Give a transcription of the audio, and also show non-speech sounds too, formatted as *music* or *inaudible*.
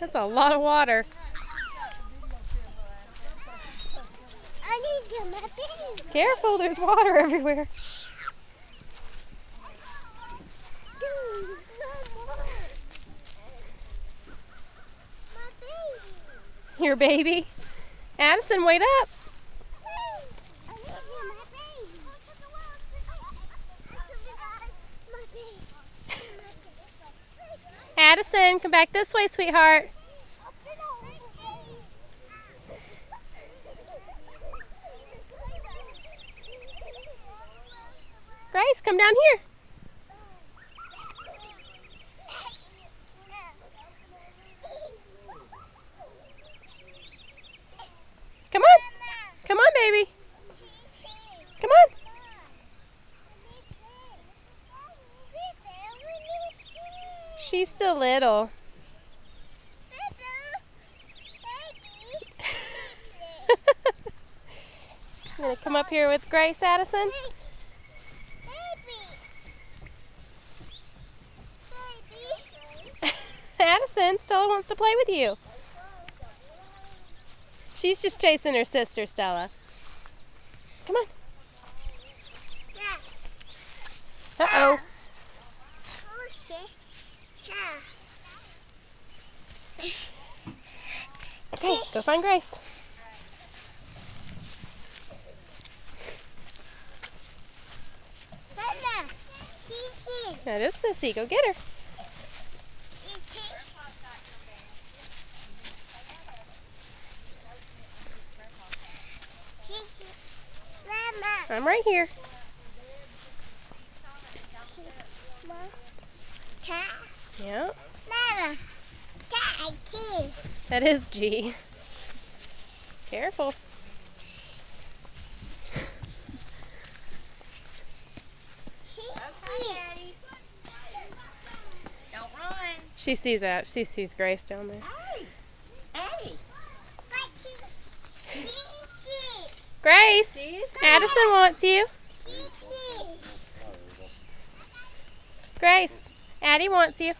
That's a lot of water. I need to my baby. Careful, there's water everywhere. Dude, no more. My baby. Your baby. Addison, wait up. I need to my baby. My baby. Addison, come back this way, sweetheart. Grace, come down here. Come on. Come on, baby. Come on. She's still little. *laughs* To come up here with Grace Addison. *laughs* Addison, Stella wants to play with you. She's just chasing her sister, Stella. Come on. Go find Grace. That is Sissy. Go get her. I'm right here. Yeah, Mama, cat too. that is G. *laughs* Careful. Don't run. She sees that. She sees Grace down there. Hey. Hey. Grace! Addison wants you. Grace, Addie wants you.